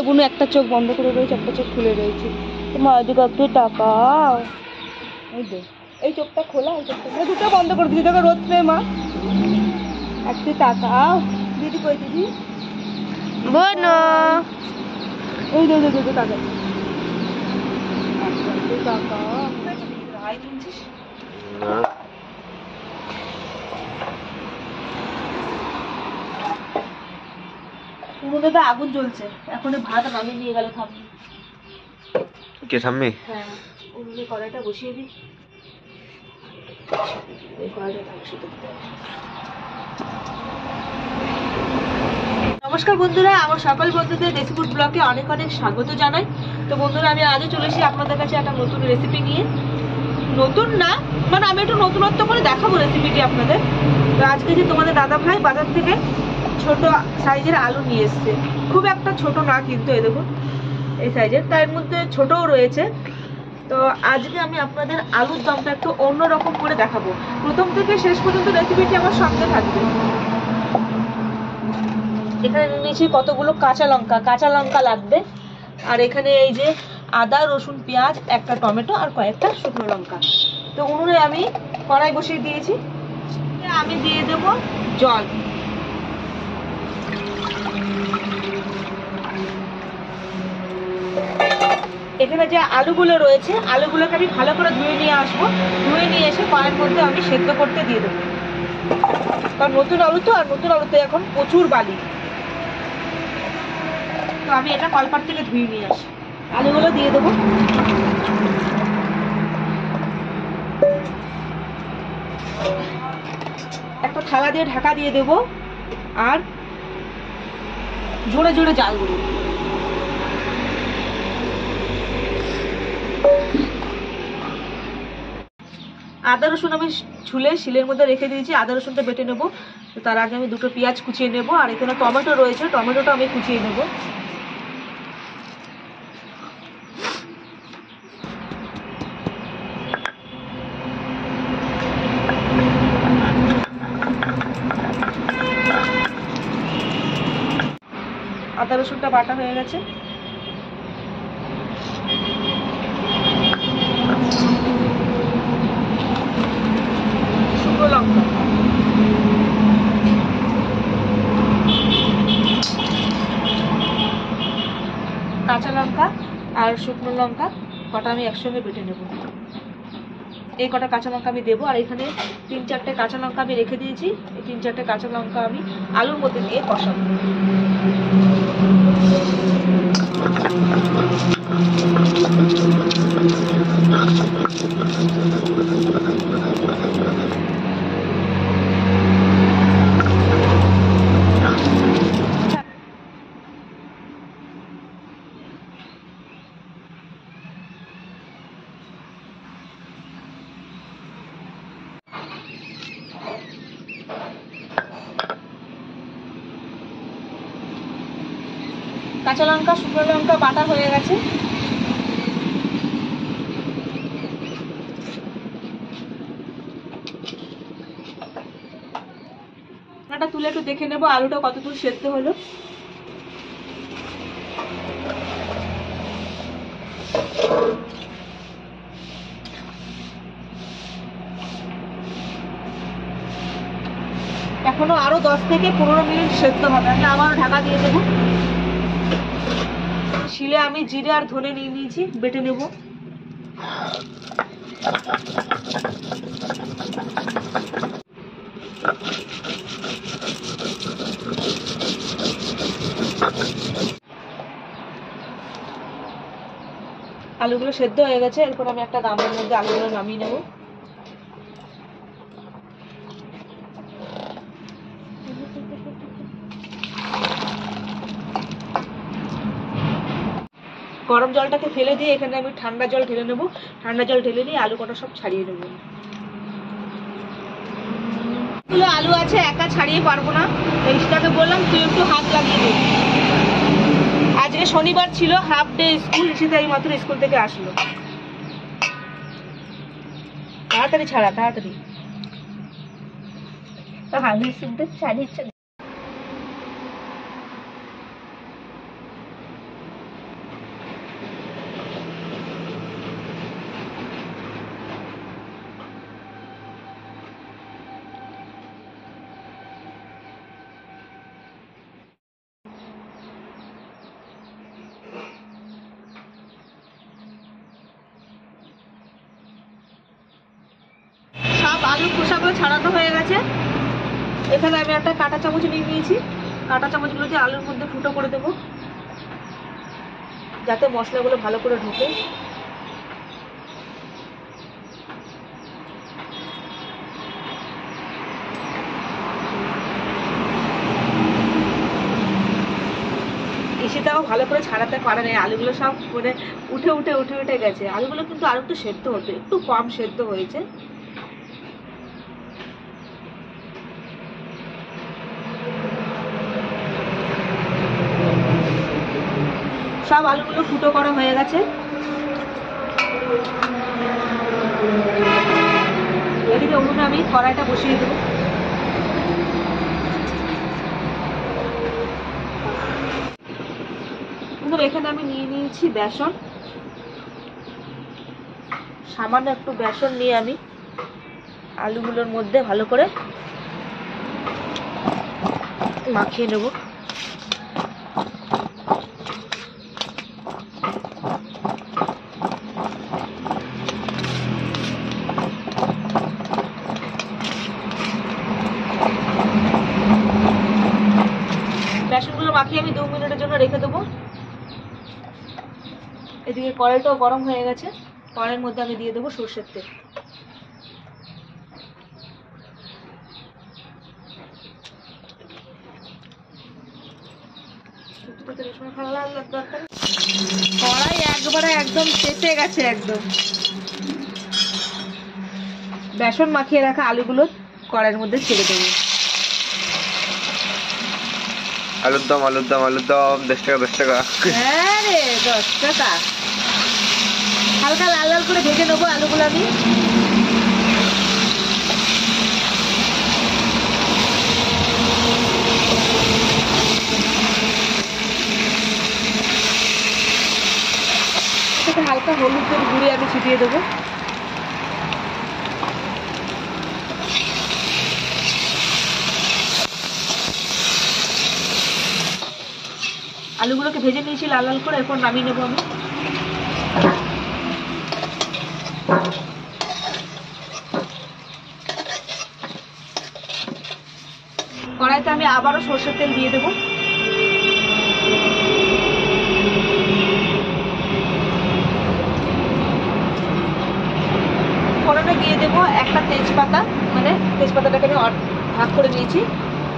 বুনু একটা চোখ বন্ধ করে রয়েছে একটা চোখ খুলে রয়েছে। মা দিকে একটু টাকা এই দে এই চোখটা খোলা এই চোখটা খোলা। দুটো বন্ধ করে দিদি তোকে রোদ পেয়ে মা। একটু টাকাও দিদি কই দিদি? বোনো। এই দে দে দে টাকা একটু টাকা রায় কিনছিস উনুনে তো আগুন জ্বলছে। এখন ভাত নামিয়ে নিয়ে গেল থামি। কে ঠাম্মি? হ্যাঁ উনুনে কড়াইটা বসিয়ে দিই। নমস্কার বন্ধুরা আমার সকল বন্ধুদের রেসিপি ব্লগে অনেক অনেক স্বাগত জানাই। তো বন্ধুরা আমি আজও চলে এসেছি আপনাদের কাছে একটা নতুন রেসিপি নিয়ে। নতুন না মানে আমি একটু নতুনত্ব করে দেখাবো রেসিপিটি আপনাদের। তো আজকে যে তোমাদের দাদা ভাই বাজার থেকে ছোট সাইজের আলু নিয়ে এসছে। খুব একটা ছোট না, কিন্তু এই দেখুন, এই সাইজের। তার মধ্যে ছোটও রয়েছে। তো আজকে আমি আপনাদের আলুর দমটা একটু অন্য রকম করে দেখাবো। প্রথম থেকে শেষ পর্যন্ত রেসিপিটি আমার সঙ্গে থাকবে। এখানে নিয়ে নিয়েছি কতগুলো কাঁচা লঙ্কা। কাঁচা লঙ্কা লাগবে। আর এখানে এই যে আদা, রসুন, পেঁয়াজ, একটা টমেটো আর কয়েকটা শুকনো লঙ্কা। তো উনুনে আমি কড়াই বসিয়ে দিয়েছি। আমি দিয়ে দেবো জল। এখানে যে আলুগুলো রয়েছে, আলুগুলোকে আমি ভালো করে ধুয়ে নিয়ে আসব। ধুয়ে নিয়ে এসে কড়াইয়ের মধ্যে আমি সেদ্ধ করতে দিয়ে দেবো। কারণ নতুন আলু তো, আর নতুন আলুতে এখন প্রচুর বালি। তো আমি এটা কলপাট থেকে ধুয়ে নিয়ে আসি। আলুগুলো দিয়ে দেবো। একটা থালা দিয়ে ঢাকা দিয়ে দেবো। আর জোরে জোরে জাল দেবো আদা রসুন আমি ঝুলে শিলের মধ্যে রেখে দিয়েছি, আদা রসুনটা বেটে নেব। তার আগে আমি দুটো পেঁয়াজ কুচিয়ে নেব, আর এখানে টমেটো রয়েছে, টমেটোটা আমি কুচিয়ে নেব। আদা রসুনটা বাটা হয়ে গেছে। শুকনো লঙ্কা। কাঁচা লঙ্কা আর শুকনো লঙ্কা কটা আমি একসঙ্গে বেটে নেব। এই কটা কাঁচা লঙ্কা আমি দেবো, আর এখানে তিন চারটে কাঁচা লঙ্কা আমি রেখে দিয়েছি। এই তিন চারটে কাঁচা লঙ্কা আমি আলুর মধ্যে দিয়ে কষাবো। কাঁচা লঙ্কা, শুকনো লঙ্কা, বাটা হয়ে গেছে। ঢাকনাটা তুলে একটু দেখে নেব, আলুটা কতদূর সেদ্ধ হলো। এখনও আরও দশ থেকে পনেরো মিনিট সেদ্ধ হবে। আমি আবারও ঢাকা দিয়ে দেবো। শিলে আমি জিরে আর ধনে নিয়ে নিয়েছি, বেটে নেব। আলুগুলো সেদ্ধ হয়ে গেছে, এরপর আমি একটা গামলার মধ্যে আলুগুলো নামিয়ে নেব। গরম জলটাকে ফেলে দিয়ে এখানে আমি ঠান্ডা জল ঢেলে নেব। ঠান্ডা জল ঢেলে নিয়ে আলু কটা সব ছাড়িয়ে নেব। আলু আছে, একা ছাড়িয়ে পারব না। তাই সেটাকে বললাম, তুই একটু হাত লাগিয়ে দে। আজকে শনিবার ছিল হাফ ডে স্কুল সেটা এই মাত্র স্কুল থেকে আসলো। তাড়াতাড়ি ছাড়া, তাড়াতাড়ি। আলু সিদ্ধ ছাড়িয়েছে আলুর ছাড়ানো হয়ে গেছে। এখানে আমি একটা কাঁটা চামচ নিয়ে নিয়েছি। কাঁটা চামচগুলো দিয়ে আলুর মধ্যে ফুটো করে দেবো। যাতে মশলাগুলো ভালো করে ঢোকে। ইসিটাও ভালো করে ছাড়াতে পারে না আলুগুলো সব মানে উঠে উঠে উঠে উঠে গেছে। আলুগুলো কিন্তু আর একটু সেদ্ধ হতো, একটু কম সেদ্ধ হয়েছে। সব আলুগুলো ফুটো করা হয়ে গেছে। এদিকে উনুনে আমি কড়াইটা বসিয়ে দেবো। এখানে আমি নিয়ে নিয়েছি বেসন। সামান্য একটু বেসন নিয়ে আমি আলুগুলোর মধ্যে ভালো করে মাখিয়ে নেব বেসনগুলো মাখিয়ে আমি দু মিনিটের জন্য রেখে দেবো এদিকে কড়াইটাও গরম হয়ে গেছে কড়াইয়ের মধ্যে আমি দিয়ে দেবো সর্ষের তেল। কড়াই একবারে একদম চেপে গেছে একদম। বেসন মাখিয়ে রাখা আলুগুলো কড়াইয়ের মধ্যে ছেড়ে দেবো। আলুর দম আলুর দম আলুর দম দশ টাকা দশ টাকা। হ্যাঁ রে দশ টাকা। হালকা লাল লাল করে ভেজে নেব আলুগুলো আমি। হালকা হলুদের গুঁড়ি আমি ছিটিয়ে দেবো। আলুগুলোকে ভেজে নিয়েছি লাল লাল করে, এরপর নামিয়ে নেব আমি কড়াইতে আমি আবারও সর্ষের তেল দিয়ে দেবো। ফোড়নে দিয়ে দেবো একটা তেজপাতা মানে তেজপাতাটাকে আমি ভাগ করে নিয়েছি।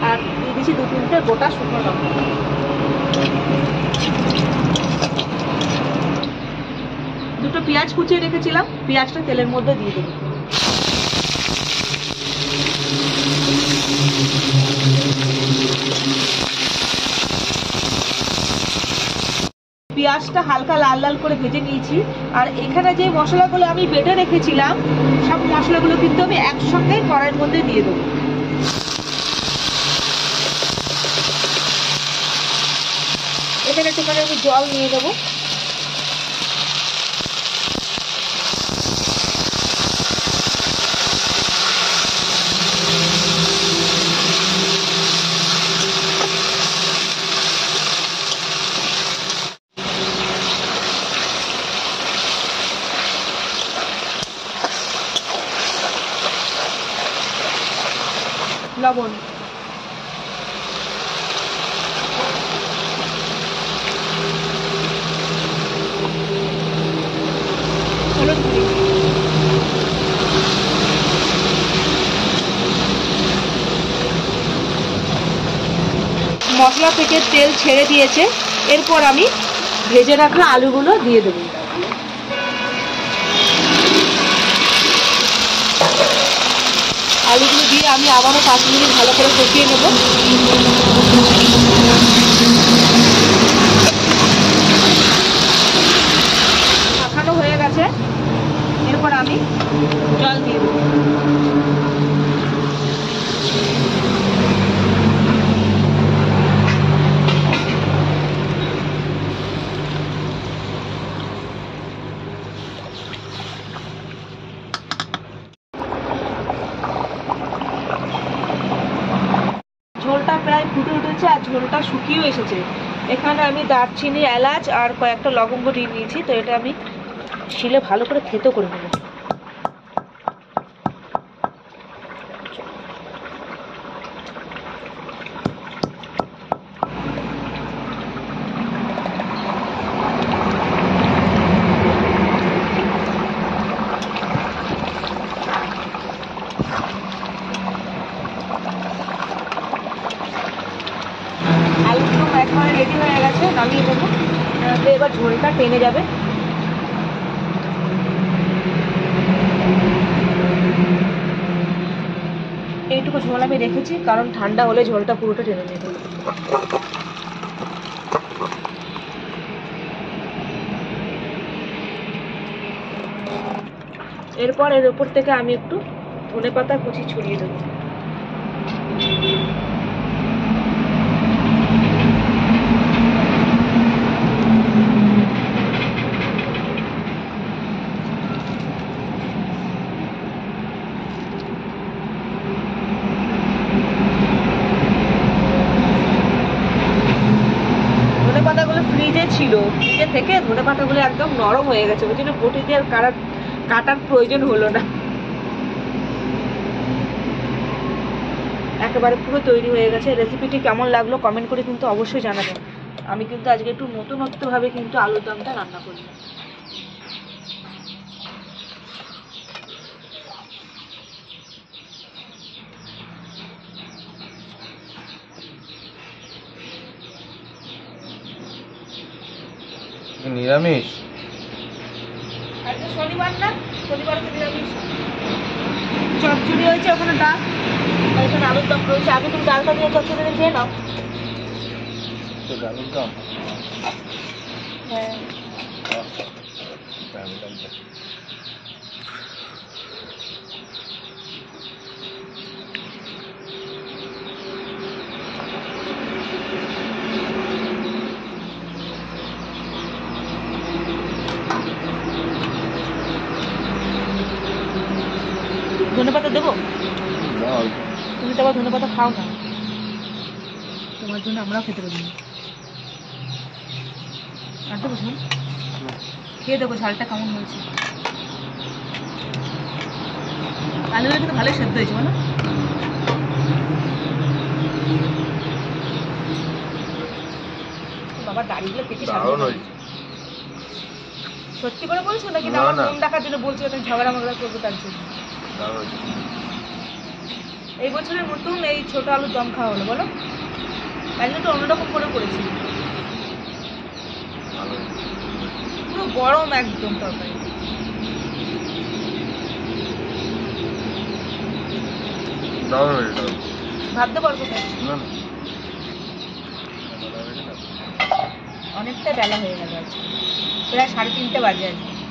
আর দিয়ে দিয়েছি দু তিনটে গোটা শুকনো লঙ্কা। দুটো পেঁয়াজ কুচিয়ে রেখেছিলাম, পেঁয়াজটা তেলের মধ্যে দিয়ে দেবো। পেঁয়াজটা হালকা লাল লাল করে ভেজে নিয়েছি। আর এখানে যে মশলাগুলো আমি বেটে রেখেছিলাম, সব মশলাগুলো কিন্তু আমি একসঙ্গে কড়াইয়ের মধ্যে দিয়ে দেবো। এখানে একটুখানি আমি জল নিয়ে দেবো লবণ মশলা থেকে তেল ছেড়ে দিয়েছে। এরপর আমি ভেজে রাখা আলুগুলো দিয়ে দেবো। আলুগুলো দিয়ে আমি আবারও পাঁচ মিনিট ভালো করে কষিয়ে নেব। মাখানো হয়ে গেছে। এরপর আমি জল দিয়ে দেবো ঝোলটা প্রায় ফুটে আর শুকিয়েও এসেছে। এখানে আমি দারচিনি, এলাচ আর কয়েকটা লবঙ্গ দিয়ে নিয়েছি তো এটা আমি শিলে ভালো করে থেতো করে নেব। তৈরি হয়ে গেছে, নামিয়ে দেবো নাহলে এবার ঝোলটা টেনে যাবে। এইটুকু ঝোল আমি রেখেছি, কারণ ঠান্ডা হলে ঝোলটা পুরোটা টেনে নেবে। এরপর এর উপর থেকে আমি একটু ধনে পাতা কুচি ছড়িয়ে দেবো ধনে ফ্রিজে ছিল ভিজে থেকে ধনে পাতাগুলো একদম নরম হয়ে গেছে। ওই জন্য বটি দিয়ে কাটার কাটার প্রয়োজন হলো না। একেবারে পুরো তৈরি হয়ে গেছে। রেসিপিটি কেমন লাগল কমেন্ট করে কিন্তু অবশ্যই জানাবেন আমি কিন্তু আজকে একটু নতুনত্বভাবে কিন্তু আলুর দমটা রান্না করলাম নিরামিষ? আজকে শনিবার না? শনিবার নিরামিষ। চচ্চড়ি হয়েছে ওখানে ডাল। আলুর দম রয়েছে। আগে তুমি ডালটা দিয়ে চচ্চড়ি খেয়ে নাও। ডালুর দম? হ্যাঁ ধনে পাতা দেবো তুমি তো আবার ধনে পাতা খাও না। তোমার জন্য আমরাও খেতে পারি না। আর দেবো ঝোল খেয়ে দেখো ঝালটা কেমন হয়েছে। আলুগুলো কিন্তু ভালোই সেদ্ধ হয়েছে বলো। বাবা দাড়িগুলো কেটে সত্যি করে বলছো নাকি? আমার। মন দেখার জন্য বলছো ঝগড়া মগড়া করব তার জন্য। এই বছরের নতুন এই ছোট আলুর দম খাওয়া হলো বলো? আজকে তো অন্যরকম করে করেছি। পুরো গরম একদম তরকারি। ভাবতে পারব না। অনেকটা বেলা হয়ে গেল আজকে। প্রায় সাড়ে তিনটে বাজে আজকে।